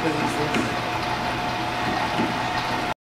presença.